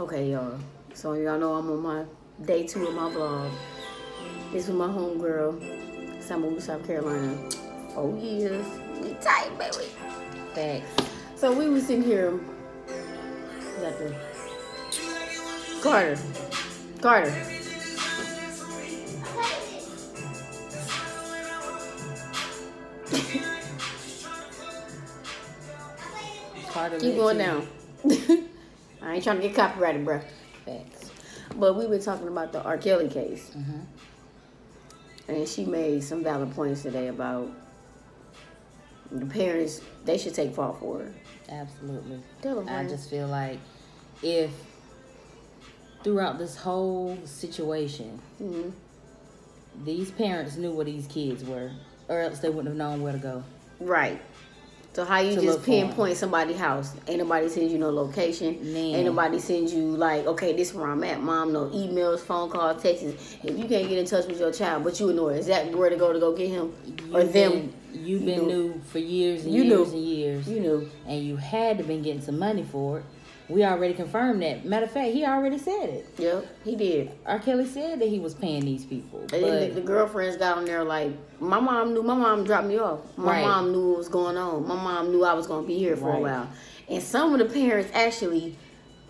Okay, y'all. So y'all know I'm on my day two of my vlog. This is my homegirl, Summerwood, South Carolina. Oh, Four years. We tight, baby. Facts. So we was in here. Got the Carter. Carter. Carter Keep going down. I ain't trying to get copyrighted, bruh. Facts. But we were talking about the R. Kelly case. Mhm. And she made some valid points today about the parents, they should take fault for it. Absolutely. I just feel like if throughout this whole situation, Mhm. these parents knew where these kids were, or else they wouldn't have known where to go. Right. So how you just look for 'em. pinpoint somebody's house? Ain't nobody sends you no location. Man. Ain't nobody sends you like, okay, this is where I'm at, mom. No emails, phone calls, texts. If you can't get in touch with your child, but you know exactly where to go to go get him, or You've them, been, you've you been knew. new for years and You years knew. and years, you knew. and you had to been getting some money for it. We already confirmed that. Matter of fact, he already said it. Yep, he did. R. Kelly said that he was paying these people. And then the, But the girlfriends got on there like, my mom knew. My mom dropped me off. My Right. mom knew what was going on. My mom knew I was gonna be here for a while. And some of the parents actually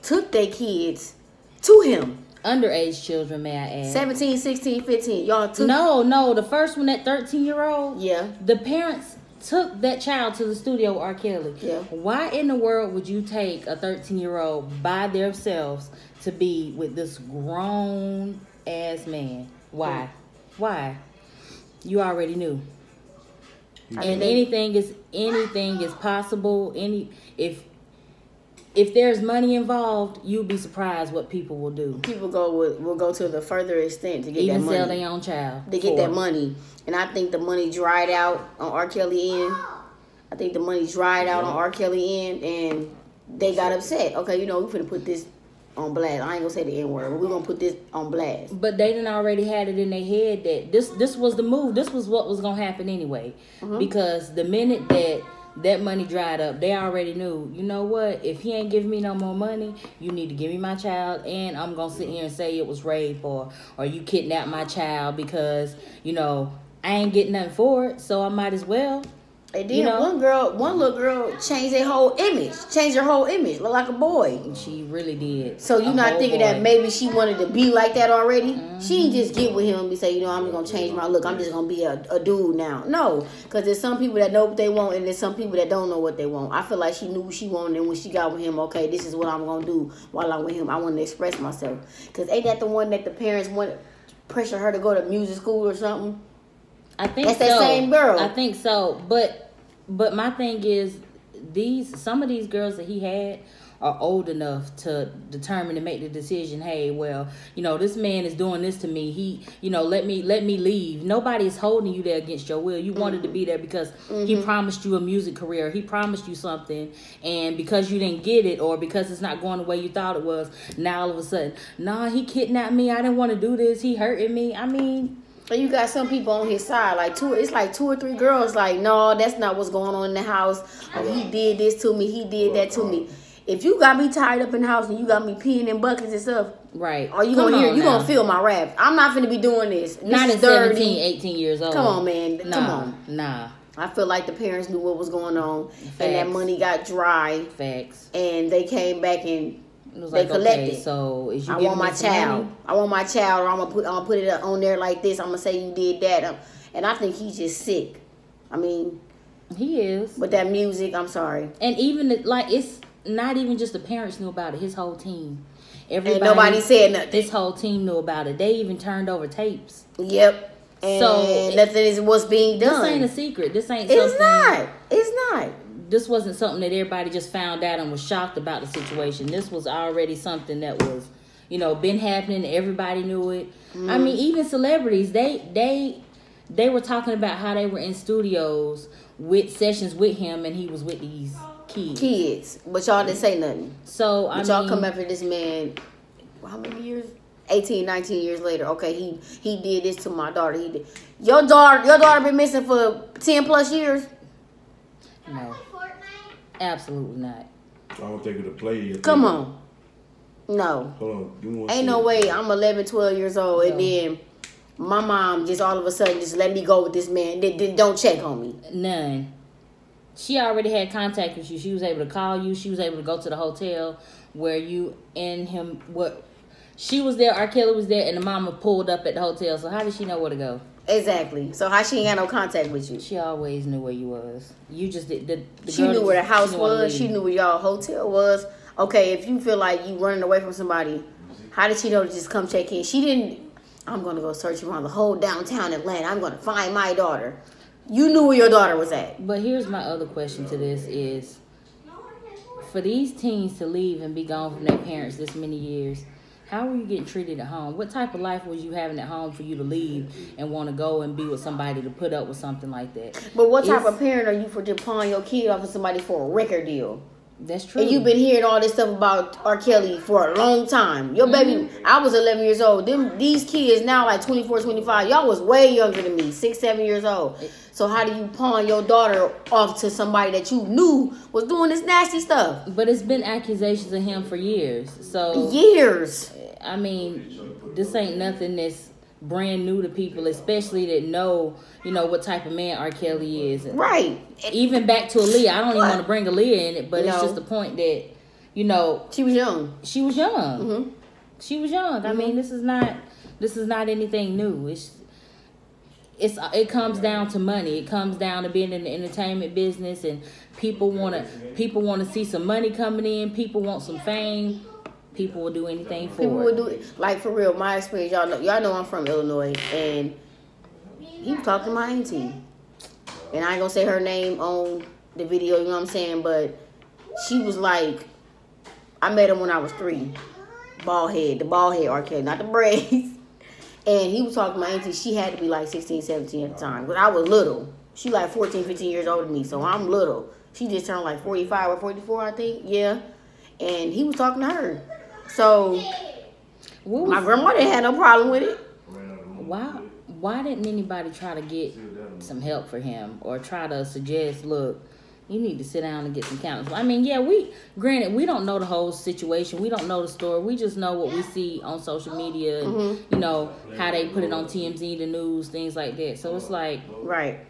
took their kids to him. underage children, may I add? 17, 16, 15. Y'all took. No, no, the first one, that 13 year old, Yeah. the parents took that child to the studio with R. Kelly. Yeah. Why in the world would you take a 13 year old by themselves to be with this grown ass man? Why? Mm. Why? You already knew. I And think- anything is anything is possible. Any if if there's money involved, you'll be surprised what people will do. people go will, will go to the further extent to get Even that sell money. their own child. to get that it. money. And I think the money dried out on R. Kelly end. I think the money dried out on R. Kelly end, and they got upset. Okay, you know, we're gonna put this on blast. I ain't gonna say the N word, but we're gonna put this on blast. But they didn't already had it in their head that this this was the move. This was what was gonna happen anyway. Mm-hmm. Because the minute that that money dried up, they already knew. You know what? If he ain't giving me no more money, you need to give me my child, and I'm gonna sit here and say it was rape or or you kidnapped my child because you know I ain't getting nothing for it, so I might as well. And then You know? one girl, one little girl changed their whole image, changed her whole image, look like a boy. And she really did. So you A not thinking boy. that maybe she wanted to be like that already? She ain't just get with him and be say, you know, I'm gonna change my look. I'm just gonna be a, a dude now. No, because there's some people that know what they want, and there's some people that don't know what they want. I feel like she knew what she wanted, and when she got with him, okay, this is what I'm gonna do while I'm with him. I want to express myself. Because ain't that the one that the parents want pressure her to go to music school or something? I think That's that so. same girl. I think so. But but my thing is these some of these girls that he had are old enough to determine to make the decision, hey, well, you know, this man is doing this to me. He, you know, let me let me leave. nobody's holding you there against your will. You wanted to mm-hmm. be there because he mm-hmm. promised you a music career. He promised you something and because you didn't get it or because it's not going the way you thought it was, now all of a sudden, nah, he kidnapped me. I didn't want to do this. He hurting me. I mean, And you got some people on his side, like two. It's like two or three girls. Like, no, that's not what's going on in the house. Oh, he did this to me. He did that to me. If you got me tied up in the house and you got me peeing in buckets and stuff, right. are you Come gonna hear? You now. gonna feel my rap? I'm not gonna be doing this. This Not is at 17, 18 years old. Come on, man. Nah, Come on. Nah. I feel like the parents knew what was going on, and that money got dry, Facts. and they came back and It was They like, collected. okay, so is you I want my child. money? I want my child, or I'm gonna put I'm gonna put it on there like this. I'm gonna say you did that, Um, and I think he's just sick. I mean, He is. But that music, I'm sorry. And even, the, like, it's not even just the parents knew about it. His whole team. Everybody, And nobody said nothing. This whole team knew about it. They even turned over tapes. Yep. And So- nothing is what's being done. This ain't a secret. This ain't it's not. It's not. This wasn't something that everybody just found out and was shocked about the situation. This was already something that was, you know, been happening. Everybody knew it. I Mm-hmm. mean, even celebrities, they they they were talking about how they were in studios with sessions with him, and he was with these kids. Kids, but y'all didn't say nothing. So I But y'all mean, come after this man. How many years? 18, 19 years later. Okay, he he did this to my daughter. He did. Your daughter, your daughter been missing for ten plus years. no, absolutely not. I don't think it'll play. Come on. No. Hold on. Give me Ain't no second. way I'm 11, 12 years old, and then my mom just all of a sudden just let me go with this man. Then, then don't check on me. None. She already had contact with you. She was able to call you. She was able to go to the hotel where you and him. What? She was there. R. Kelly was there, and the mama pulled up at the hotel. So how did she know where to go? Exactly. So how she ain't got no contact with you? She always knew where you was. You just did. The, the She knew where the house didn't was. She knew where y'all hotel was. Okay, if you feel like you running away from somebody, how did she know to just come check in? She didn't. I'm gonna go search around the whole downtown Atlanta. I'm gonna find my daughter. You knew where your daughter was at. But here's my other question to this: Is for these teens to leave and be gone from their parents this many years, how were you getting treated at home? What type of life was you having at home for you to leave and want to go and be with somebody to put up with something like that? But what type It's- of parent are you for to pawn your kid off of somebody for a record deal? That's true. And you've been hearing all this stuff about R. Kelly for a long time. Your baby, Mm-hmm. I was 11 years old. Them These kids now like 24, 25. Y'all was way younger than me, six, seven years old. So how do you pawn your daughter off to somebody that you knew was doing this nasty stuff? But it's been accusations of him for years. So Years. I mean, this ain't nothing that's brand new to people, especially that know, you know, what type of man R. Kelly is. Right. Even back to Aaliyah, I don't even want to bring Aaliyah in it, but it's just the point that, you know, She was young. she was young. hmm She was young. I mean, this is not this is not anything new. It's it's it comes down to money. It comes down to being in the entertainment business, and people want to people want to see some money coming in. People want some fame. People will do anything for People would do it. Like, for real, my experience, y'all know, y'all know I'm from Illinois, and he was talking to my auntie. And I ain't gonna say her name on the video, you know what I'm saying? But she was like, I met him when I was three. Bald head, the bald head. Kelly, not the braids. And he was talking to my auntie. She had to be like 16, 17 at the time. But I was little. She like 14, 15 years older than me. So I'm little. She just turned like 45 or 44, I think. Yeah. And he was talking to her. So my didn't have no problem with it. why why didn't anybody try to get some help for him or try to suggest, look, you need to sit down and get some counsel. I mean, yeah, we granted we don't know the whole situation. We don't know the story. We just know what we see on social media and Mm-hmm. you know how they put it on TMZ, the news, things like that. So it's like Right.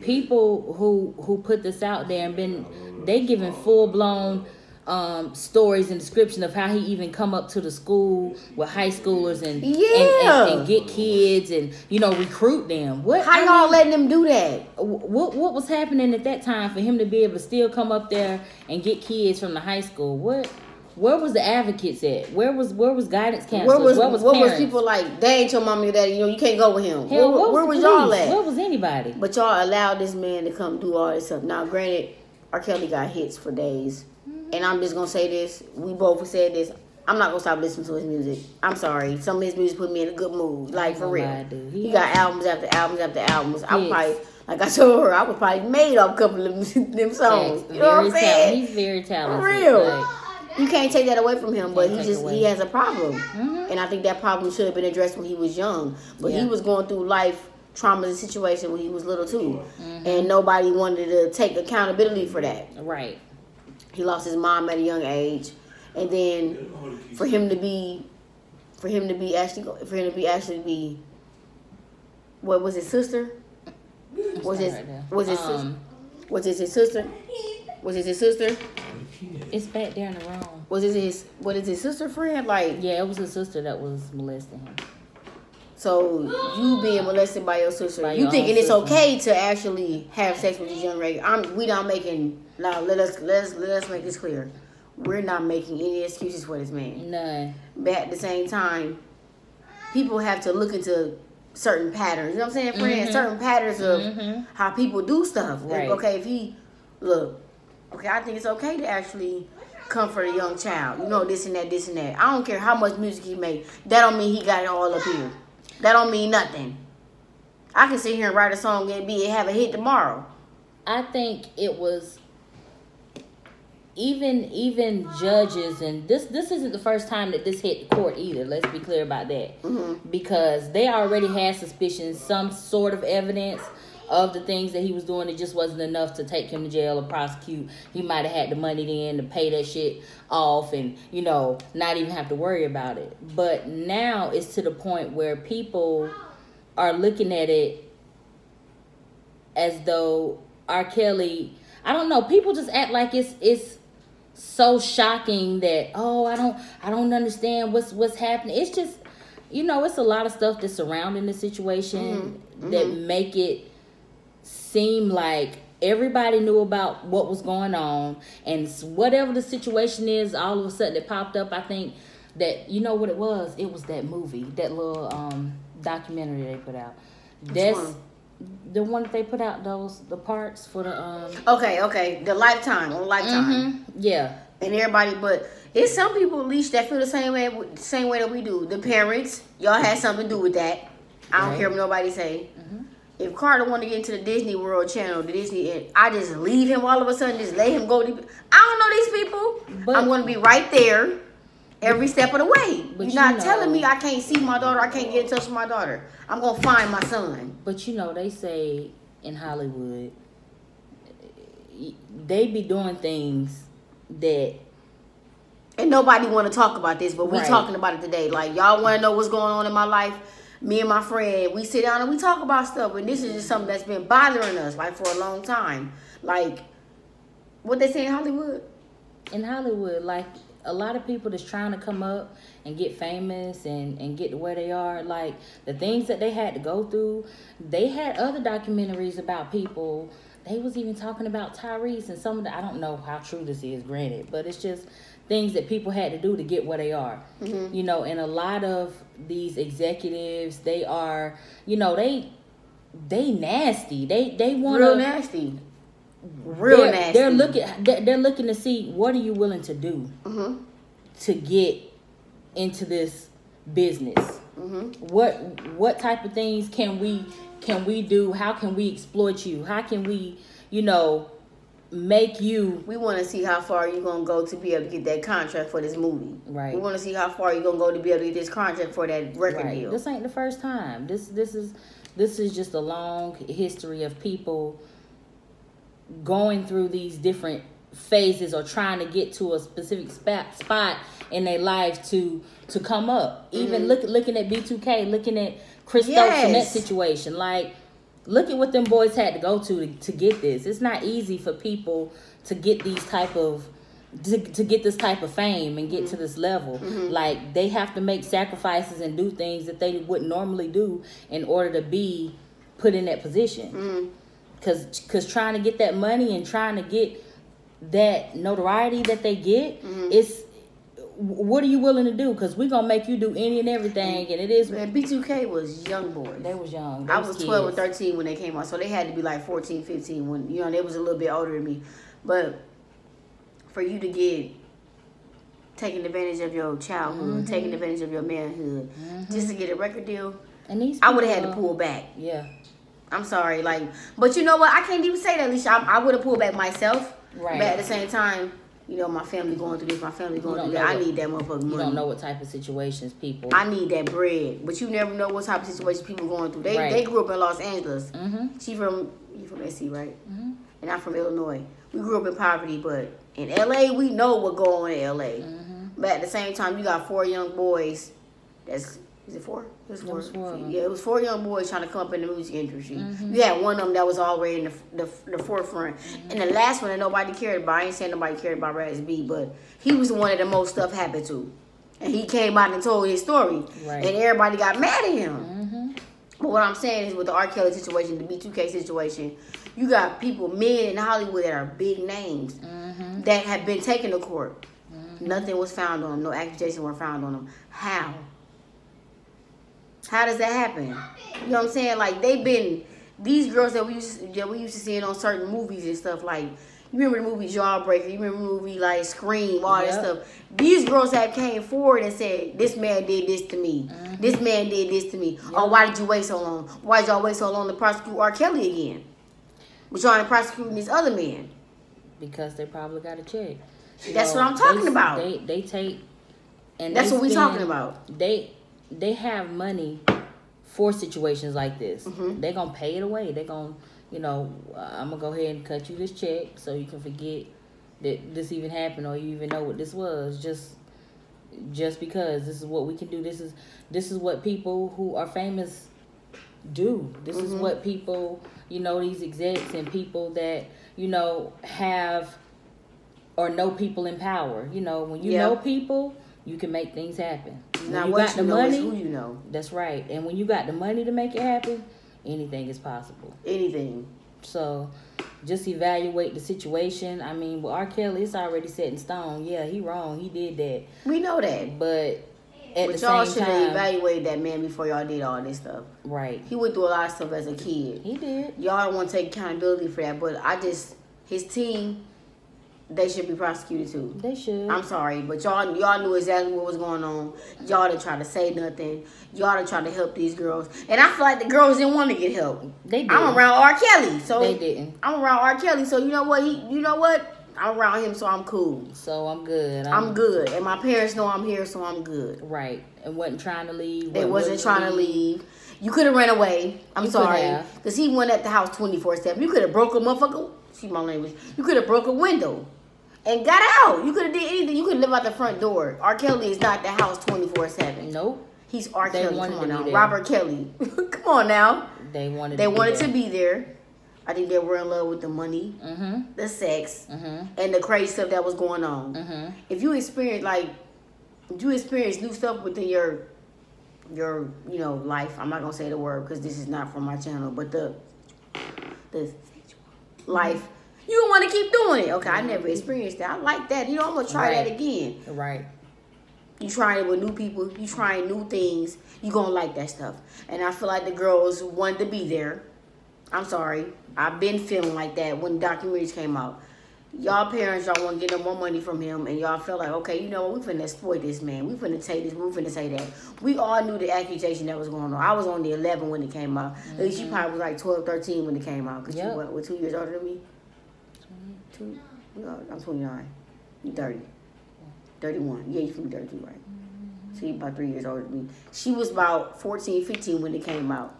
people who who put this out there and been they giving full blown um, stories and description of how he even come up to the school with high schoolers and and, Yeah. and, and get kids and you know recruit them. What How I y'all mean, letting them do that? what what was happening at that time for him to be able to still come up there and get kids from the high school? What where was the advocates at? Where was where was guidance counselors? Where was where was, what was people like? They ain't your mommy or daddy. You know you can't go with him. Hell, where where where was, was y'all at? Where was anybody? But y'all allowed this man to come do all this stuff. Now, granted, R. Kelly got hits for days, and I'm just gonna say this. We both said this. I'm not gonna stop listening to his music. I'm sorry. Some of his music put me in a good mood. Like for Oh, real. He He- got albums after albums after albums. I'm Yes. probably like I told her, I was probably made off a couple of them, songs. Facts. You know what I'm Very saying? talented. He's very talented. For real. Like, You can't take that away from him, but he just he has a problem, Mhm. and I think that problem should have been addressed when he was young. But Yeah. he was going through life traumas and situation when he was little too, Mm-hmm. and nobody wanted to take accountability for that. right. He lost his mom at a young age, and then for him to be, for him to be actually, for him to be actually be, what was his sister? Was his was his um, was it his sister? Was it his sister? It's back there in the room. Was it his what is his sister friend? Like Yeah, it was his sister that was molesting him. So you being molested by your sister, By you your thinking it's sister. okay to actually have sex with this young lady? I'm we not making now. Let us let us let us make this clear. We're not making any excuses for this man. None. But at the same time, people have to look into certain patterns. You know what I'm saying, friend? Mhm. Certain patterns of Mhm. how people do stuff. Like, Right. okay, if he look, okay, I think it's okay to actually comfort a young child. You know, this and that, this and that. I don't care how much music he make. That don't mean he got it all up here. That don't mean nothing. I can sit here and write a song and be have a hit tomorrow. I think it was even even judges and this this isn't the first time that this hit the court either. Let's be clear about that. Mm-hmm. Because they already had suspicions, some sort of evidence of the things that he was doing, it just wasn't enough to take him to jail or prosecute. He might have had the money then to pay that shit off and, you know, not even have to worry about it. But now it's to the point where people are looking at it as though R. Kelly, I don't know, people just act like it's it's so shocking that oh I don't I don't understand what's what's happening. It's just you know, it's a lot of stuff that's surrounding the situation Mm-hmm. that make it seem like everybody knew about what was going on and whatever the situation is all of a sudden it popped up i think that you know what it was it was that movie that little um documentary they put out that's one? the one that they put out those the parts for the um Okay, okay. The lifetime on lifetime. mhm, yeah and everybody, but it's some people at least that feel the same way, same way that we do. The parents, y'all had something to do with that. I don't Right. care what nobody say. If Carter want to get into the Disney World channel, the Disney, and I just leave him all of a sudden, just let him go. To, I don't know these people. But- I'm going to be right there every step of the way. But You're you not know- telling me I can't see my daughter. I can't get in touch with my daughter. I'm gonna find my son. But you know, they say in Hollywood, they be doing things that And nobody want to talk about this, but we Right. talking about it today. Like y'all want to know what's going on in my life. Me and my friend, we sit down and we talk about stuff, and this is just something that's been bothering us like for a long time. Like what they say in Hollywood. in Hollywood, like a lot of people that's trying to come up and get famous and, and get to where they are, like the things that they had to go through, they had other documentaries about people. They was even talking about Tyrese and some of the I don't know how true this is, granted, but it's just things that people had to do to get where they are. You know, and a lot of these executives, they are, you know, they they nasty. They they want Real nasty. Real they're, nasty. They're looking. They're, looking to see what are you willing to do Mhm. to get into this business. Mhm. What what type of things can we can we do? How can we exploit you? How can we, you know, make you We want to see how far you're gonna go to be able to get that contract for this movie. Right. We want to see how far you're gonna go to be able to get this contract for that record right? deal. This ain't the first time. This this is this is just a long history of people going through these different phases or trying to get to a specific spot spot in their life to to come up. Even mm-hmm. look looking at B2K, looking at Chris Stokes in that situation. Like, look at what them boys had to go to, to to get this. It's not easy for people to get these type of to, to get this type of fame and get to mm-hmm. this level. Mm-hmm. Like they have to make sacrifices and do things that they wouldn't normally do in order to be put in that position. Mm. Because because trying to get that money and trying to get that notoriety that they get mm-hmm. it's what are you willing to do because we're gonna make you do any and everything and it is Man, B2K was young boys. they was young they I was 12 or 13 when they came out, so they had to be like 14, 15 when, you know, they was a little bit older than me. But for you to get taking advantage of your childhood, Mm-hmm. taking advantage of your manhood, just to get a record deal, and these I would have had to pull back. yeah I'm sorry, like, but you know what? I can't even say that, Alicia. I, I would have pulled back myself. Right. But at the same time, you know, my family going through this, my family going through that. I need that motherfucking money. you don't know what type of situations people I need that bread, but you never know what type of situations people going through. They Right. they grew up in Los Angeles. mm-hmm. She from you from SC, right? Mhm. And I'm from Illinois. We grew up in poverty, but in LA, we know what going on in LA. Mm-hmm. But at the same time, you got four young boys. That's is it four? It was It four. was four. Yeah, it was four young boys trying to come up in the music industry. Mm-hmm. You had one of them that was already in the the, the forefront, Mm-hmm. and the last one that nobody cared about. I ain't saying nobody cared about Raz B, but he was the one that the most stuff happened to, and he came out and told his story, Right. and everybody got mad at him. Mm-hmm. But what I'm saying is with the R. Kelly situation, the B2K situation, you got people, men in Hollywood that are big names Mm-hmm. that have been taken to court. Nothing was found on them. No accusations were found on them. How? How does that happen? You know what I'm saying? Like they've been these girls that we used that we used to see on certain movies and stuff. Like you remember the movie Jawbreaker? You remember the movie like Scream? All that stuff. These girls have came forward and said, "This man did this to me. Mm-hmm. This man did this to me. Oh, why did you wait so long? Why did y'all wait so long to prosecute R. Kelly again? But y'all ain't prosecuting this other man." because they probably got a check. That's what I'm talking they, about. They they take and That's what we spend- talking about. They they have money for situations like this. Mhm. They're gonna pay it away. They're gonna you know, I'm gonna go ahead and cut you this check so you can forget that this even happened or you even know what this was. Just just because this is what we can do. This is this is what people who are famous do. This mm-hmm. is what people, you know, these execs and people that you know have or know people in power. You know, when you yep. know people, you can make things happen. Now, you got you the money, who you know. That's right. And when you got the money to make it happen, anything is possible. Anything. So just evaluate the situation. I mean, with R. Kelly, it's already set in stone. Yeah, he wrong. He did that. We know that. But at but y'all should have evaluated that man before y'all did all this stuff. Right. He went through a lot of stuff as a kid. He did. Y'all don't want to take accountability for that, but I just his team they should be prosecuted too. They should. I'm sorry, but y'all y'all knew exactly what was going on. Y'all didn't try to say nothing. Y'all didn't try to help these girls. And I feel like the girls didn't want to get help. They did. I'm around R. Kelly, so they didn't. I'm around R. Kelly, so you know what? He, you know what? I'm around him, so I'm cool. So I'm good. I'm, I'm good, and my parents know I'm here, so I'm good. Right, and wasn't trying to leave. They wasn't trying to leave. You could have ran away. I'm you sorry, because he went at the house 24 seven. You could have broke a motherfucker. See my language. You could have broke a window and got out. You could have did anything. You could live out the front door. R. Kelly is not the house 24 seven. Nope. He's R. They Kelly. Come on now, Robert Kelly. Come on now. They wanted. They to wanted to be there. I think they were in love with the money, mm-hmm. the sex, mm-hmm. and the crazy stuff that was going on. Mm-hmm. If you experience like, if you experience new stuff within your, your you know life. I'm not gonna say the word because this is not from my channel, but the, the life you don't want to keep doing it. Okay, I never experienced that. I like that. You know, I'm gonna try right. that again. Right. You trying it with new people. You trying new things. You gonna like that stuff. And I feel like the girls wanted to be there. I'm sorry. I've been feeling like that when documentaries came out. Y'all parents, y'all want to get no more money from him, and y'all feel like, okay, you know what, we finna exploit this man. We finna take this, we finna say that. We all knew the accusation that was going on. I was only 11 when it came out. Mm-hmm. At least you mm-hmm. probably was like 12, 13 when it came out, because yep. you were, two years older than me two, no, I'm 29. You 30. 31. Yeah, you from 32, right? Mm-hmm. So you about three years older than me. She was about 14, 15 when it came out.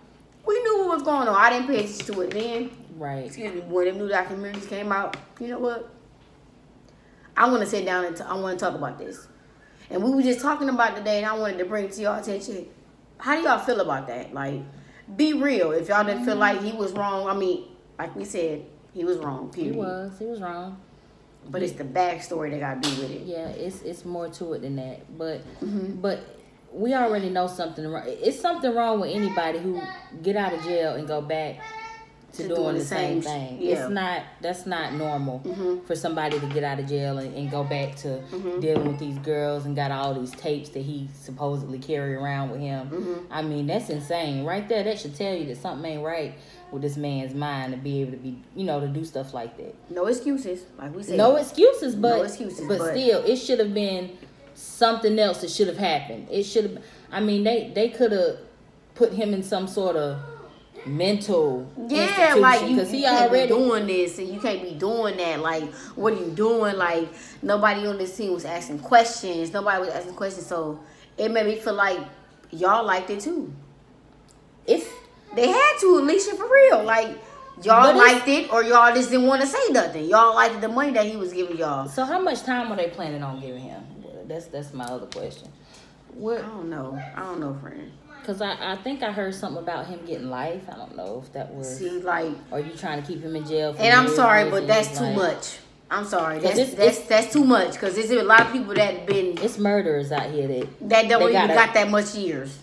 We knew what was going on. I didn't pay attention to it then. Right. Excuse me. When the new documentaries came out, you know what? I want to sit down and t- I want to talk about this. And we were just talking about today, and I wanted to bring to y'all attention. How do y'all feel about that? Like, be real. If y'all didn't feel mm-hmm. like he was wrong, I mean, like we said, he was wrong. Period. He was. He was wrong. But it's the backstory that got to do with it. Yeah, it's it's more to it than that. But mm-hmm. but we already know something wrong. It's something wrong with anybody who get out of jail and go back to, to doing, doing, the same, same thing. Yeah. It's not that's not normal mm-hmm. for somebody to get out of jail and, and go back to mm-hmm. dealing with these girls and got all these tapes that he supposedly carry around with him. Mm-hmm. I mean, that's insane. Right there, that should tell you that something ain't right with this man's mind to be able to be, you know, to do stuff like that. No excuses, like we said. No excuses, but no excuses, but, but still, it should have been something else that should have happened. It should have. I mean, they they could have put him in some sort of mental yeah like you, you can't already be doing this and you can't be doing that like what are you doing like nobody on this team was asking questions nobody was asking questions so it made me feel like y'all liked it too if they had to alicia for real like y'all liked it or y'all just didn't want to say nothing y'all liked the money that he was giving y'all so how much time are they planning on giving him that's that's my other question what i don't know i don't know friend Cause I, I think I heard something about him getting life. I don't know if that was. See, like, are you trying to keep him in jail? and I'm sorry, but that's too like, much. I'm sorry, that's it's, that's, it's, that's too much. Cause there's a lot of people that been. It's murderers out here that that don't even got that much years.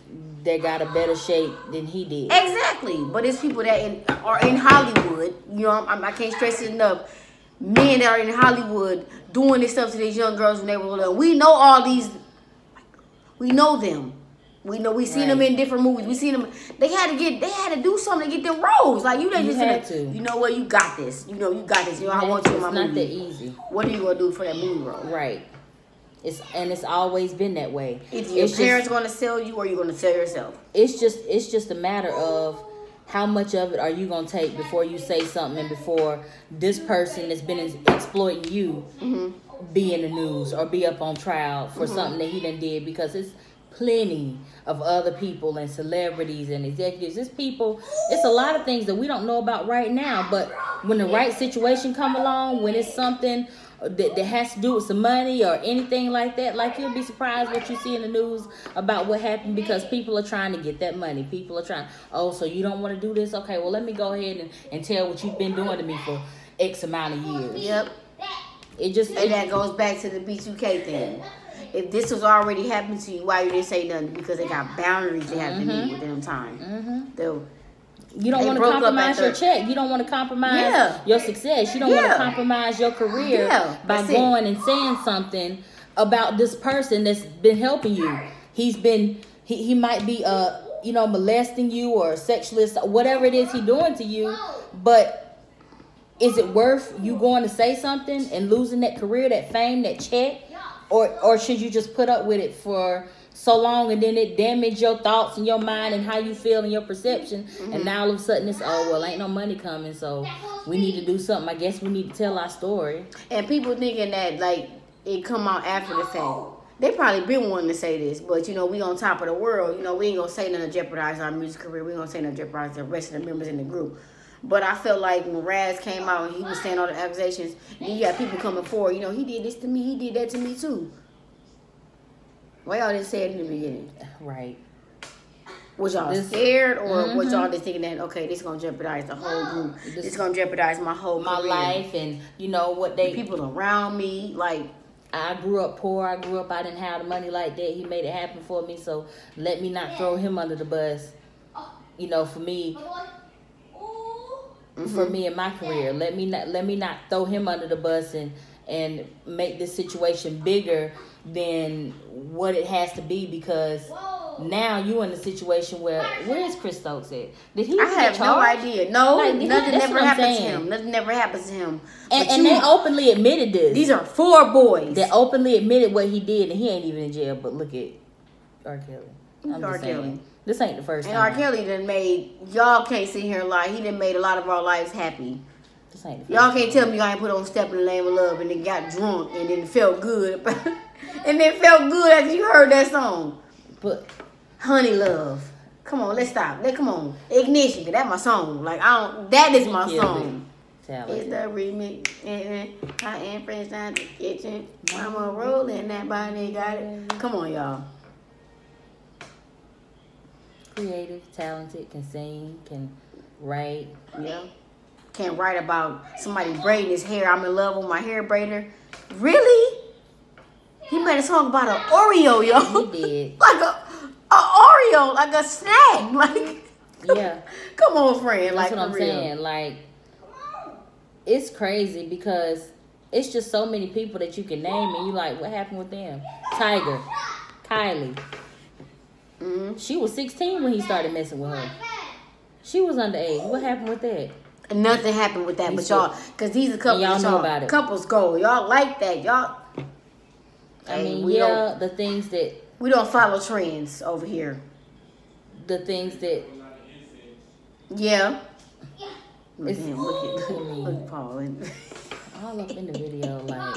They got a better shape than he did. Exactly, but it's people that in, are in Hollywood. You know, I'm, I can not stress it enough. Men that are in Hollywood doing this stuff to these young girls when they were little. We know all these. We know them. We know we seen right. them in different movies. We seen them. They had to get. They had to do something to get them roles. Like you, you just had to. You know what? You got this. You know you got this. You know I want you in my movie. Not that easy. What are you gonna do for that movie role? Right. It's and it's always been that way. Either your it's parents gonna sell you or you're gonna sell yourself. It's just it's just a matter of how much of it are you gonna take before you say something and before this person that's been exploiting you mm-hmm. be in the news or be up on trial for mm-hmm. something that he done did because it's plenty of other people and celebrities and executives. It's people. It's a lot of things that we don't know about right now. But when the right situation come along, when it's something that, that has to do with some money or anything like that, like you'll be surprised what you see in the news about what happened because people are trying to get that money. People are trying. Oh, so you don't want to do this? Okay, well let me go ahead and, and tell what you've been doing to me for X amount of years. Yep. It just And it, that goes back to the B2K thing. If this was already happening to you, why you didn't say nothing? Because they got boundaries they have to meet within them time. Mhm. The You don't want to compromise your check. You don't want to compromise Yeah. your success. You don't want to compromise your career Yeah, by that's it. going and saying something about this person that's been helping you. He's been he, he might be uh you know molesting you or sexually whatever it is he doing to you, but is it worth you going to say something and losing that career, that fame, that check, or or should you just put up with it for so long and then it damaged your thoughts and your mind and how you feel and your perception, mm-hmm. and now all of a sudden it's oh well ain't no money coming, so we need to do something. I guess we need to tell our story. and people thinking that like it come out after the fact. They probably been wanting to say this, but you know we on top of the world. You know we ain't gonna say nothing to jeopardize our music career. We ain't gonna say nothing to jeopardize the rest of the members in the group. But I felt like when Raz came out and he was saying all the accusations, then you got people coming forward. You know he did this to me, he did that to me too. Why y'all didn't say it in the beginning? Right. Was y'all This- scared, or was Mhm. y'all just thinking that okay, this gonna jeopardize the whole group? This- This gonna jeopardize my whole My career. life and you know what the they people around me, like I grew up poor. I grew up. I didn't have the money like that. He made it happen for me. So let me not throw him under the bus. You know, for me, for me and my career, let me not let me not throw him under the bus and and make this situation bigger than what it has to be because now you in a situation where where is Chris Stokes at? Did he I have get no idea. No, Like, nothing that's never what happens to him. Nothing never happens to him. And, But and you- they openly admitted this. these are four boys. that openly admitted what he did, and he ain't even in jail. But look at R. Kelly. I'm R. just saying, Kelly. this ain't the first and R. time. Kelly done made y'all can't sit here and lie. He done made a lot of our lives happy. This ain't Y'all can't tell me y'all ain't put on "Step in the Name of Love" and then got drunk and then felt good, and then felt good after you heard that song, But "Honey Love." Come on, let's stop. Let come on, ignition. That my song. Like I don't. That is my Killed song. It's the remix. eh. I am friends down the kitchen. Mama rolling that body, got it. Come on, y'all. creative, talented, can sing, can write. Yeah. Can't write about somebody braiding his hair. I'm in love with my hair braider. Really? He made a song about an Oreo, yo. He did. like a, a Oreo, like a snack. Like, Yeah. come on, friend. That's like what I'm real. saying. Like, it's crazy because it's just so many people that you can name, and you like, what happened with them? Tyga, Kylie. Mm-hmm. She was 16 when he started messing with her. She was underage. What happened with that? Nothing happened with that, You but y'all, because these are couples. y'all know y'all- about it. Couples go. Y'all like that. Y'all. I mean, we yeah, don't the things that we don't follow trends over here. the things that Yeah. Look at It's- him. Look at look at Paul. And- all up in the video, like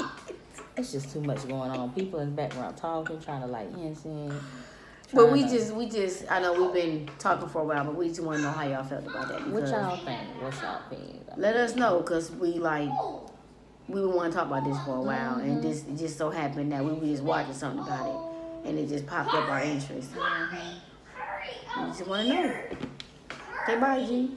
it's just too much going on. People in the background talking, trying to like incense. But we to- just, we just, I know we've been talking for a while, but we just want to know how y'all felt about that. what y'all think? What's y'all opinion? Let us know, cause we like, we want to talk about this for a while, Mm-hmm. and this it just so happened that we were just watching something about it, and it just popped up our interest. Mm-hmm. We just want to know. Okay, bye, G.